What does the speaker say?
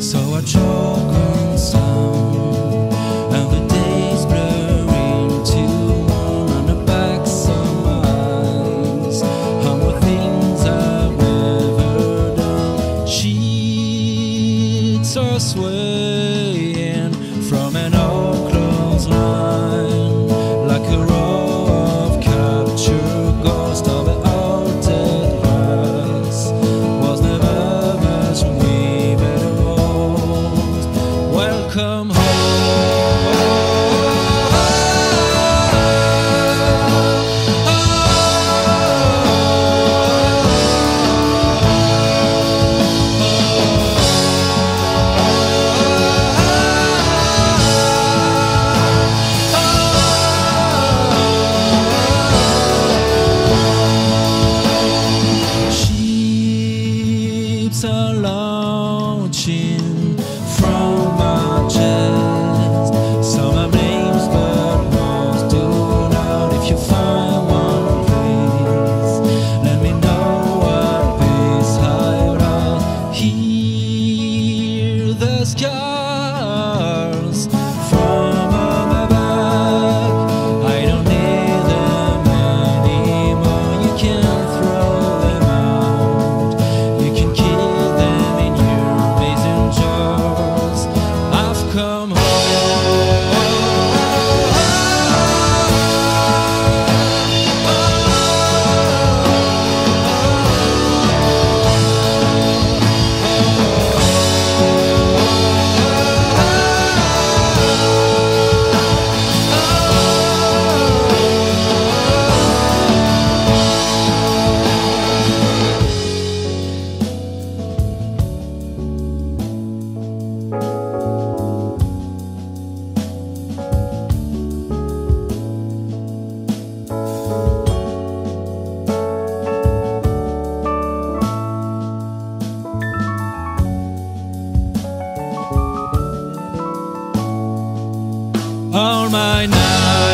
So I choke on all my night.